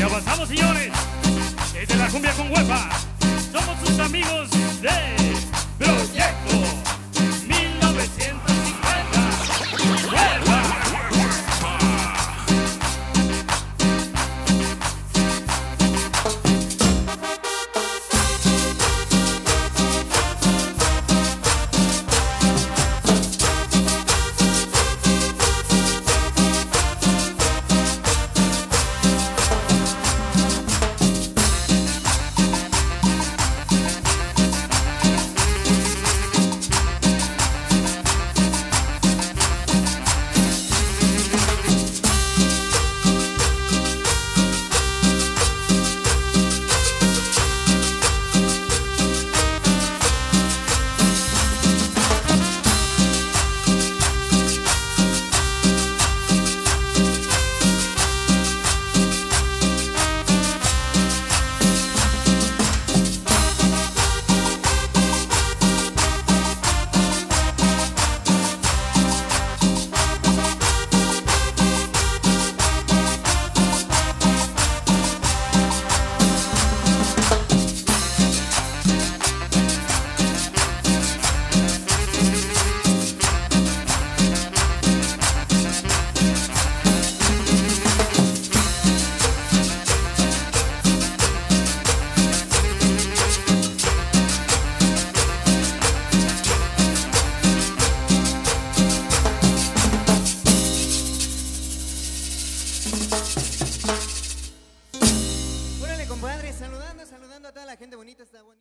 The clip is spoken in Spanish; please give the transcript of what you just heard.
Y avanzamos, señores. Desde la cumbia con huepa. Somos sus amigos de saludando, saludando a toda la gente bonita, está bonita.